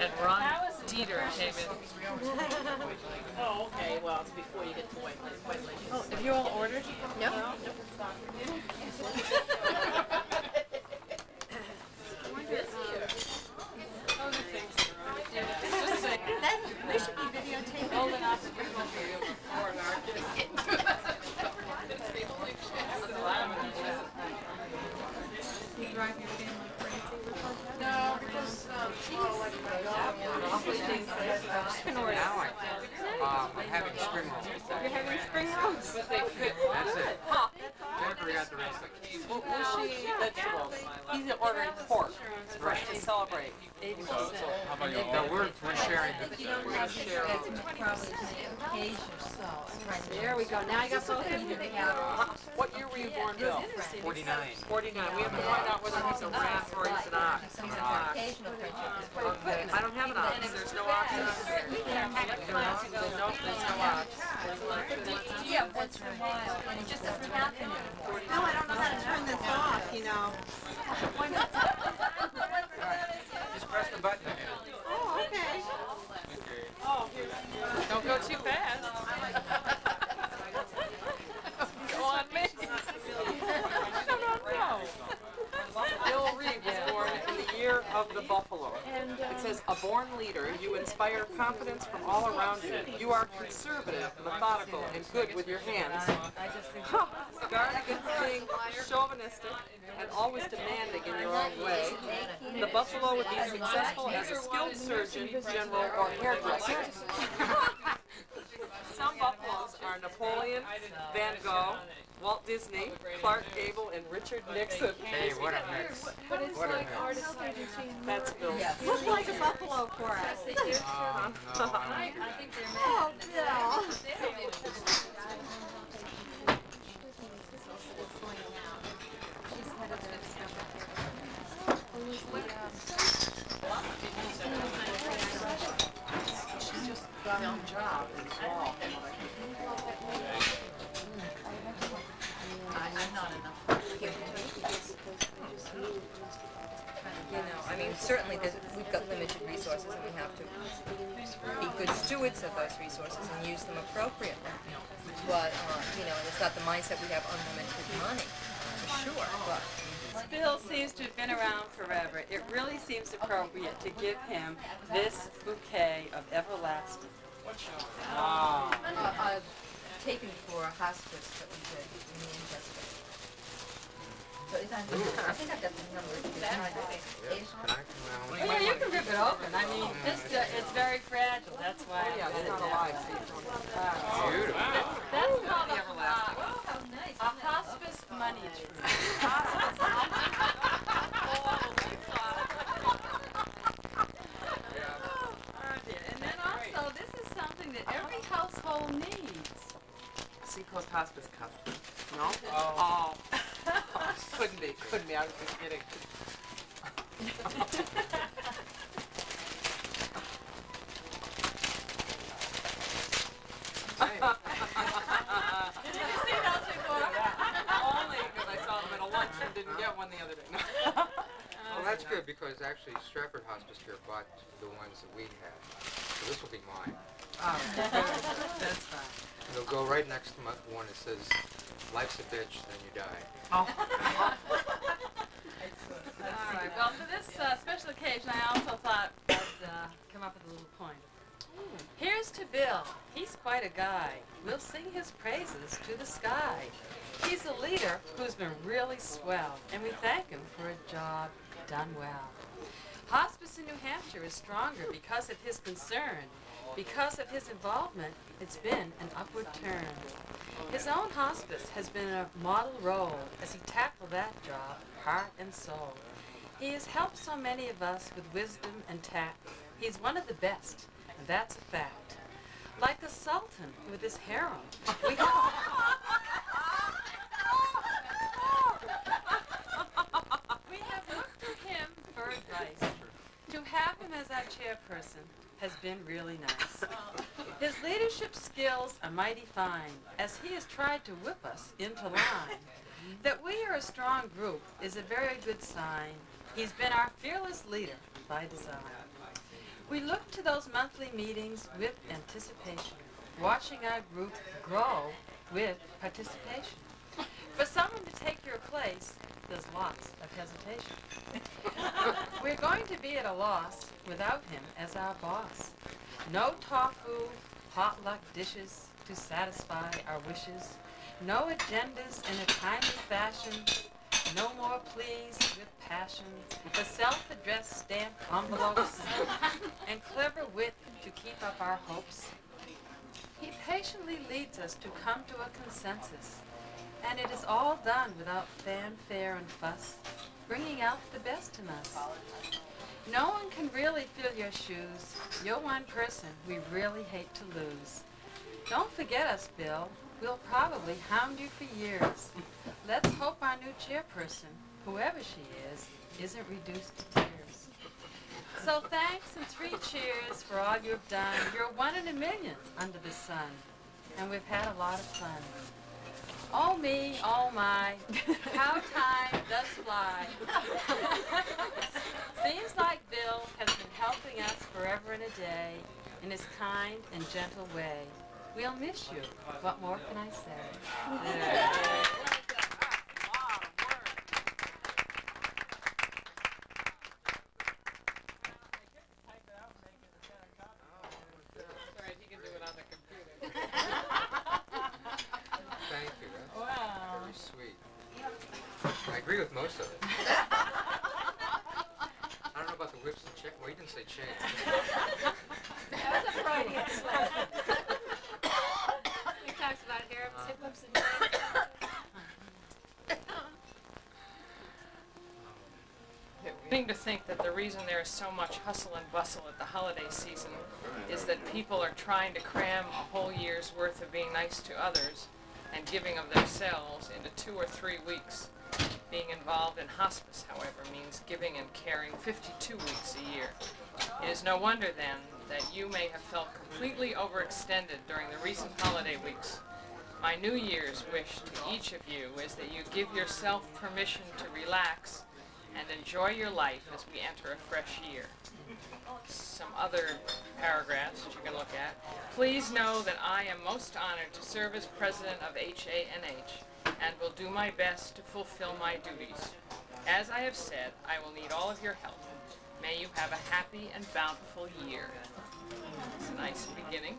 And Ron Dieter came in. Oh, okay, well, it's before you get to White Lake. White Lake Oh, have you all ordered? No? That, we should be videotaping. Old enough to bring home video before and our kids get to it. It's the only chance that I'm gonna You drive your family crazy with like that? No, because, um, well, like my dog, Now I, um, I'm having spring rolls. You're having spring rolls? but they fit. That's it. Jennifer got the rest of it. Was she vegetables? He's ordering pork Right. to celebrate eighty percent. No, we're, we're sharing the, Probably page or so. There we go, now I got both of you. What year were you born, Bill? forty-nine. Forty-nine. We have to find out whether he's a rat or he's an ox. He's an ox. Okay, I don't have an ox. There's no ox in here. Nope, there's no ox. Yeah, once in a while, and it just doesn't happen anymore. No, I don't know how to turn this off, you know. Just press the button. Oh, okay. Don't go too fast. Go on me. Bill Reeve was born in the year of the buffalo. It says, a born leader, you inspire confidence from all around you. You are conservative, methodical, and good with your hands. Guard against being chauvinistic and always demanding in your own way. The buffalo would be successful as a skilled surgeon, general, or hairdresser. Disney, Clark Gable, and Richard Nixon. Hey, what a mix. But it's What like mix. artist. That's Bill. Look like a buffalo for us. Oh, no, I Oh, Bill. got a job in small. I'm not enough. You know, I mean, certainly there's, we've got limited resources and we have to be good stewards of those resources and use them appropriately. But, uh, you know, it's not the mindset we have unlimited money, for sure, but Bill seems to have been around forever. It really seems appropriate to give him this bouquet of everlasting. Wow. uh, uh, taken for a hospice that we did in Manchester. So is that, I think I've got the number. It's not- it's- well, Well, yeah, you can rip it open. I mean, it's, uh, it's very fragile. That's why I Yeah, it's not alive, see, it's on the back. beautiful. That's called The a, everlasting. uh, a hospice money tree. Oh, dear. And then also, this is something that every household needs. Seacoast Hospice Cup. No? Oh. oh. Couldn't be, couldn't be, I was just kidding. Did you see those before? Only because I saw them at a lunch and didn't get one the other day. Well, that's good because actually Strafford Hospice Care bought the ones that we had. So this will be mine. Oh, That's fine. It'll go right next to my one that says, life's a bitch, then you die. All right. Well, for this uh, special occasion, I also thought I'd uh, come up with a little poem. Here's to Bill. He's quite a guy. We'll sing his praises to the sky. He's a leader who's been really swell, and we thank him for a job done well. Hospice in New Hampshire is stronger because of his concern. Because of his involvement, it's been an upward turn. His own hospice has been a model role as he tackled that job, heart and soul. He has helped so many of us with wisdom and tact. He's one of the best, and that's a fact. Like the Sultan with his harem. We we have looked to him for advice. To have him as our chairperson has been really nice. His leadership skills are mighty fine, as he has tried to whip us into line. That we are a strong group is a very good sign. He's been our fearless leader by design. We look to those monthly meetings with anticipation, watching our group grow with participation. For someone to take your place, there's lots hesitation. We're going to be at a loss without him as our boss. No tofu, potluck dishes to satisfy our wishes. No agendas in a timely fashion. No more pleas with passion. The self-addressed stamped envelopes and clever wit to keep up our hopes. He patiently leads us to come to a consensus, and it is all done without fanfare and fuss, bringing out the best in us. No one can really fill your shoes. You're one person we really hate to lose. Don't forget us, Bill. We'll probably hound you for years. Let's hope our new chairperson, whoever she is, isn't reduced to tears. So thanks and three cheers for all you've done. You're one in a million under the sun, and we've had a lot of fun. Oh me, oh my, how time does fly. Seems like Bill has been helping us forever and a day in his kind and gentle way. We'll miss you. What more can I say? Right, he can do it on the computer. Thank you, that's Wow. very sweet. I agree with most of it. I don't know about the whips and chain, well, you didn't say chain. That was a Freudian slip. He talks about hair, hip whips and chains. Beginning to think that the reason there is so much hustle and bustle at the holiday season is that people are trying to cram a whole year's worth of being nice to others and giving of themselves into two or three weeks. Being involved in hospice, however, means giving and caring 52 weeks a year. It is no wonder then that you may have felt completely overextended during the recent holiday weeks. My New Year's wish to each of you is that you give yourself permission to relax and enjoy your life as we enter a fresh year. Some other paragraphs that you can look at. Please know that I am most honored to serve as president of HANH and will do my best to fulfill my duties. As I have said, I will need all of your help. May you have a happy and bountiful year. It's a nice beginning.